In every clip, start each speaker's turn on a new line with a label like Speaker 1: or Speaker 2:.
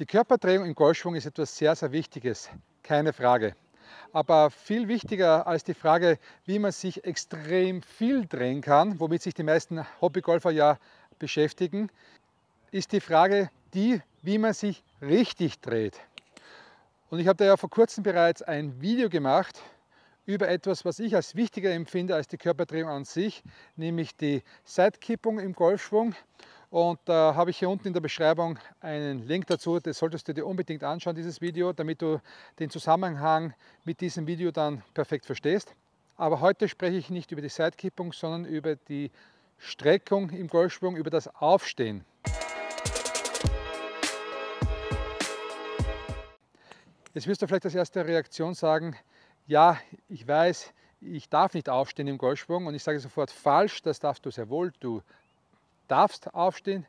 Speaker 1: Die Körperdrehung im Golfschwung ist etwas sehr, sehr Wichtiges, keine Frage. Aber viel wichtiger als die Frage, wie man sich extrem viel drehen kann, womit sich die meisten Hobbygolfer ja beschäftigen, ist die Frage die, wie man sich richtig dreht. Und ich habe da ja vor kurzem bereits ein Video gemacht über etwas, was ich als wichtiger empfinde als die Körperdrehung an sich, nämlich die Seitkippung im Golfschwung. Und da habe ich hier unten in der Beschreibung einen Link dazu, das solltest du dir unbedingt anschauen, dieses Video, damit du den Zusammenhang mit diesem Video dann perfekt verstehst. Aber heute spreche ich nicht über die Seitkippung, sondern über die Streckung im Golfschwung, über das Aufstehen. Jetzt wirst du vielleicht als erste Reaktion sagen, ja, ich weiß, ich darf nicht aufstehen im Golfschwung und ich sage sofort falsch, das darfst du sehr wohl, du darfst aufstehen,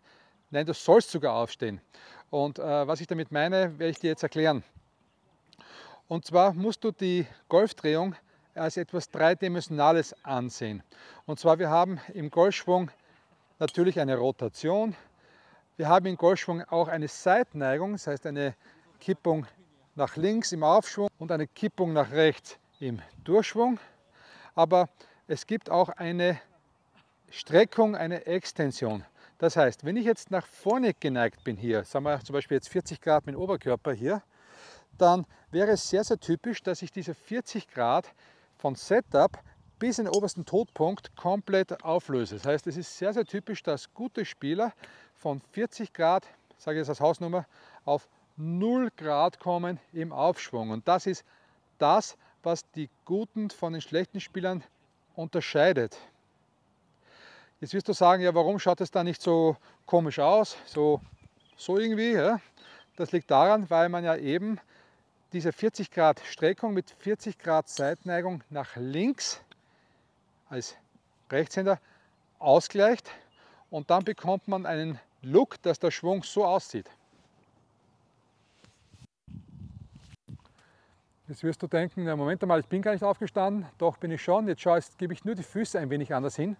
Speaker 1: nein, du sollst sogar aufstehen. Und äh, was ich damit meine, werde ich dir jetzt erklären. Und zwar musst du die Golfdrehung als etwas Dreidimensionales ansehen. Und zwar, wir haben im Golfschwung natürlich eine Rotation, wir haben im Golfschwung auch eine Seitneigung, das heißt eine Kippung nach links im Aufschwung und eine Kippung nach rechts im Durchschwung. Aber es gibt auch eine Streckung, eine Extension. Das heißt, wenn ich jetzt nach vorne geneigt bin hier, sagen wir zum Beispiel jetzt 40 Grad mit dem Oberkörper hier, dann wäre es sehr, sehr typisch, dass ich diese 40 Grad von Setup bis in den obersten Todpunkt komplett auflöse. Das heißt, es ist sehr, sehr typisch, dass gute Spieler von 40 Grad, sage ich jetzt als Hausnummer, auf 0 Grad kommen im Aufschwung. Und das ist das, was die guten von den schlechten Spielern unterscheidet. Jetzt wirst du sagen, ja, warum schaut es da nicht so komisch aus, so, so irgendwie? Ja? Das liegt daran, weil man ja eben diese 40 Grad Streckung mit 40 Grad Seitneigung nach links als Rechtshänder ausgleicht und dann bekommt man einen Look, dass der Schwung so aussieht. Jetzt wirst du denken, na Moment einmal, ich bin gar nicht aufgestanden, doch bin ich schon. Jetzt, schau, jetzt gebe ich nur die Füße ein wenig anders hin.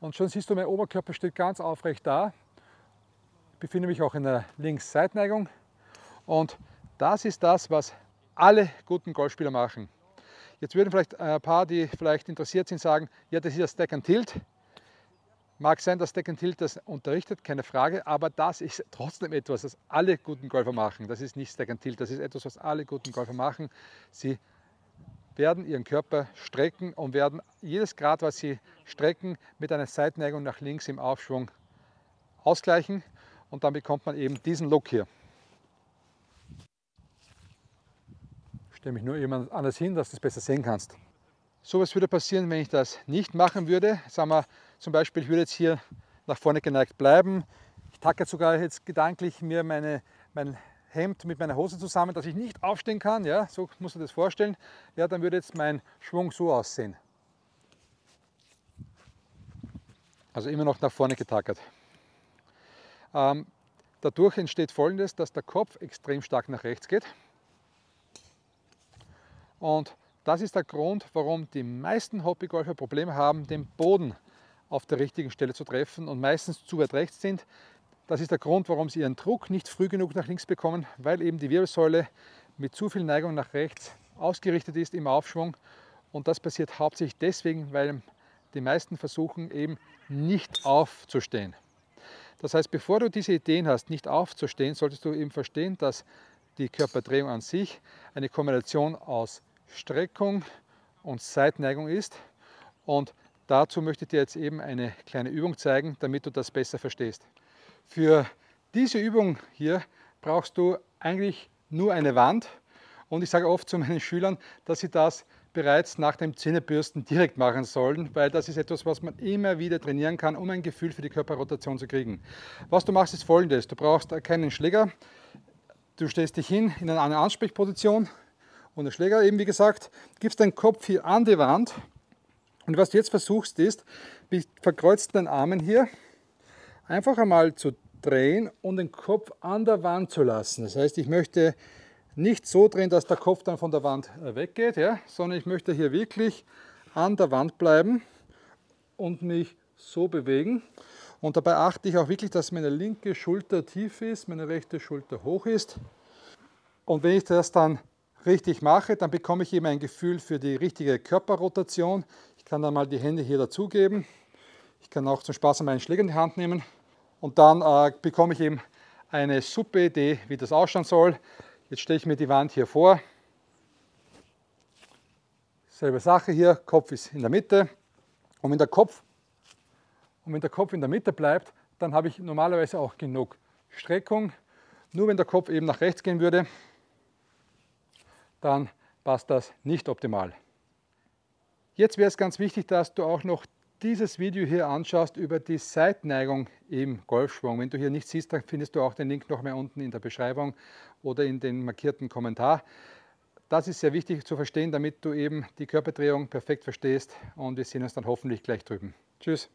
Speaker 1: Und schon siehst du, mein Oberkörper steht ganz aufrecht da. Ich befinde mich auch in der Links-Seitneigung. Und das ist das, was alle guten Golfspieler machen. Jetzt würden vielleicht ein paar, die vielleicht interessiert sind, sagen, ja, das ist ja Stack and Tilt. Mag sein, dass Stack and Tilt das unterrichtet, keine Frage, aber das ist trotzdem etwas, das alle guten Golfer machen. Das ist nicht Stack and Tilt, das ist etwas, was alle guten Golfer machen. Sie werden ihren Körper strecken und werden jedes Grad, was sie strecken, mit einer Seitneigung nach links im Aufschwung ausgleichen und dann bekommt man eben diesen Look hier. Ich stelle mich nur jemand anders hin, dass du es besser sehen kannst. So was würde passieren, wenn ich das nicht machen würde. Sagen wir zum Beispiel, ich würde jetzt hier nach vorne geneigt bleiben. Ich tacke sogar jetzt gedanklich mir meine, mein Hemd mit meiner Hose zusammen, dass ich nicht aufstehen kann. Ja, so muss man das vorstellen. Ja, dann würde jetzt mein Schwung so aussehen. Also immer noch nach vorne getackert. Ähm, dadurch entsteht folgendes, dass der Kopf extrem stark nach rechts geht. Und das ist der Grund, warum die meisten Hobbygolfer Probleme haben, den Boden auf der richtigen Stelle zu treffen und meistens zu weit rechts sind. Das ist der Grund, warum sie ihren Druck nicht früh genug nach links bekommen, weil eben die Wirbelsäule mit zu viel Neigung nach rechts ausgerichtet ist im Aufschwung. Und das passiert hauptsächlich deswegen, weil die meisten versuchen eben nicht aufzustehen. Das heißt, bevor du diese Ideen hast, nicht aufzustehen, solltest du eben verstehen, dass die Körperdrehung an sich eine Kombination aus Streckung und Seitneigung ist. Und dazu möchte ich dir jetzt eben eine kleine Übung zeigen, damit du das besser verstehst. Für diese Übung hier brauchst du eigentlich nur eine Wand. Und ich sage oft zu meinen Schülern, dass sie das bereits nach dem Zähnebürsten direkt machen sollen, weil das ist etwas, was man immer wieder trainieren kann, um ein Gefühl für die Körperrotation zu kriegen. Was du machst, ist folgendes. Du brauchst keinen Schläger. Du stellst dich hin in eine Ansprechposition, und der Schläger eben, wie gesagt, gibst deinen Kopf hier an die Wand. Und was du jetzt versuchst ist, mit verkreuzten Armen hier einfach einmal zu drehen und den Kopf an der Wand zu lassen. Das heißt, ich möchte nicht so drehen, dass der Kopf dann von der Wand äh, weggeht, ja, sondern ich möchte hier wirklich an der Wand bleiben und mich so bewegen. Und dabei achte ich auch wirklich, dass meine linke Schulter tief ist, meine rechte Schulter hoch ist. Und wenn ich das dann richtig mache, dann bekomme ich eben ein Gefühl für die richtige Körperrotation. Ich kann dann mal die Hände hier dazugeben. Ich kann auch zum Spaß meinen Schläger in die Hand nehmen. Und dann äh, bekomme ich eben eine super Idee, wie das ausschauen soll. Jetzt stelle ich mir die Wand hier vor. Selbe Sache hier, Kopf ist in der Mitte. Und wenn der Kopf, und wenn der Kopf in der Mitte bleibt, dann habe ich normalerweise auch genug Streckung. Nur wenn der Kopf eben nach rechts gehen würde, dann passt das nicht optimal. Jetzt wäre es ganz wichtig, dass du auch noch dieses Video hier anschaust über die Seitneigung im Golfschwung. Wenn du hier nicht siehst, dann findest du auch den Link noch mehr unten in der Beschreibung oder in den markierten Kommentar. Das ist sehr wichtig zu verstehen, damit du eben die Körperdrehung perfekt verstehst und wir sehen uns dann hoffentlich gleich drüben. Tschüss!